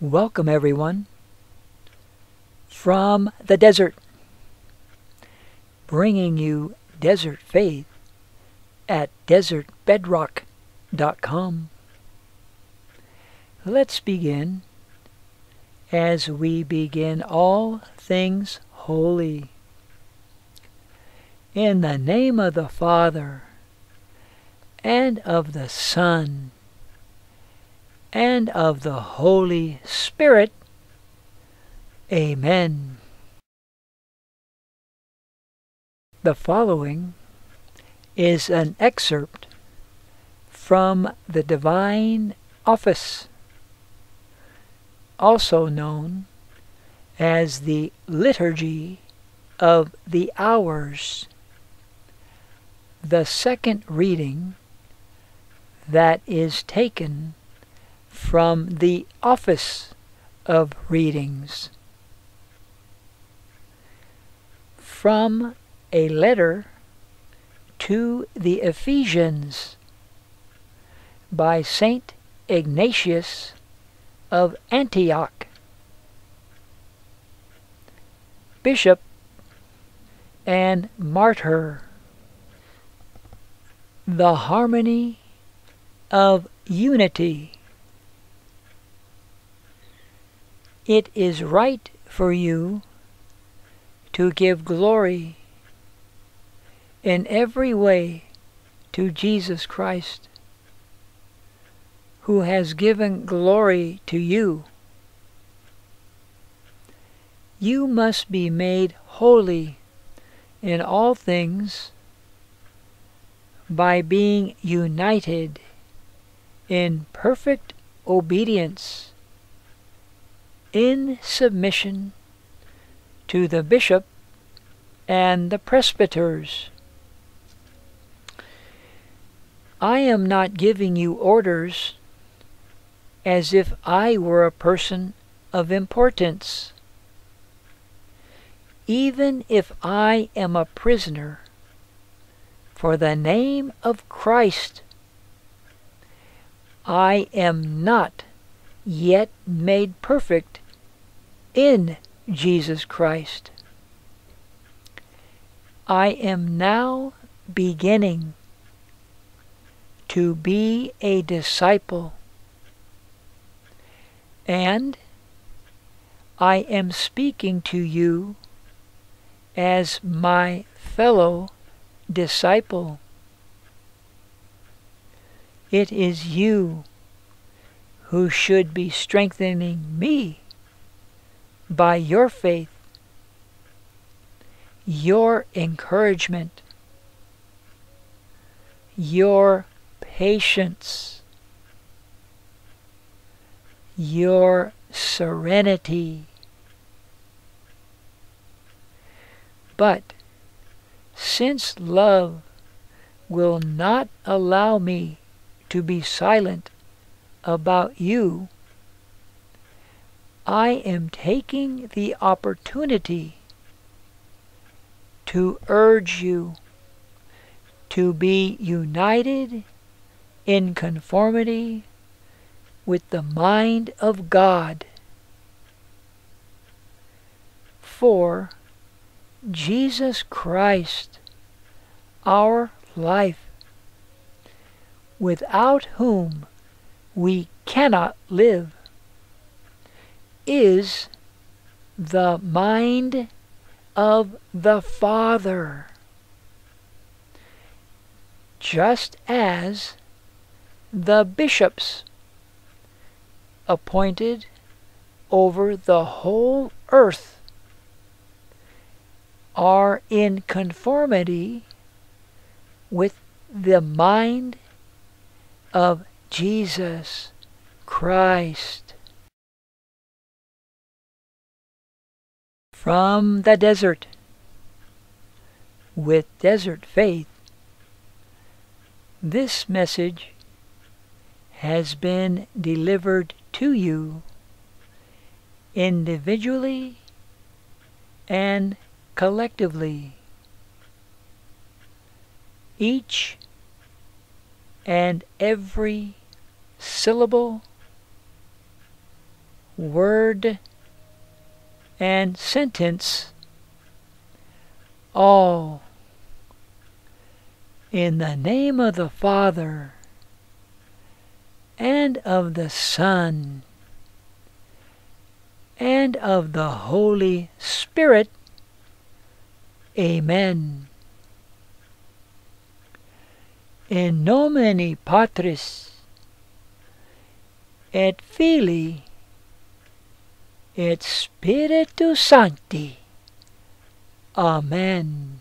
Welcome, everyone, from the desert, bringing you desert faith at desertbedrock.com. Let's begin as we begin all things holy. In the name of the Father, and of the Son, and of the Holy Spirit. Amen. The following is an excerpt from the Divine Office, also known as the Liturgy of the Hours. The second reading that is taken from the Office of Readings. From a letter to the Ephesians by Saint Ignatius of Antioch, Bishop and Martyr. The harmony of unity. It is right for you to give glory in every way to Jesus Christ, who has given glory to you. You must be made holy in all things by being united in perfect obedience in submission to the bishop and the presbyters. I am not giving you orders as if I were a person of importance. Even if I am a prisoner for the name of Christ, I am not yet made perfect in Jesus Christ. I am now beginning to be a disciple, and I am speaking to you as my fellow disciple. It is you who should be strengthening me by your faith, your encouragement, your patience, your serenity. But since love will not allow me to be silent about you, I am taking the opportunity to urge you to be united in conformity with the mind of God. For Jesus Christ, our life, without whom we cannot live, is the mind of the Father. Just as the bishops appointed over the whole earth are in conformity with the mind of Jesus Christ. From the desert, with desert faith, this message has been delivered to you individually and collectively. Each and every syllable, word, and sentence, all in the name of the Father and of the Son and of the Holy Spirit. Amen. In nomine Patris et Filii et Spiritus Sancti. Amen.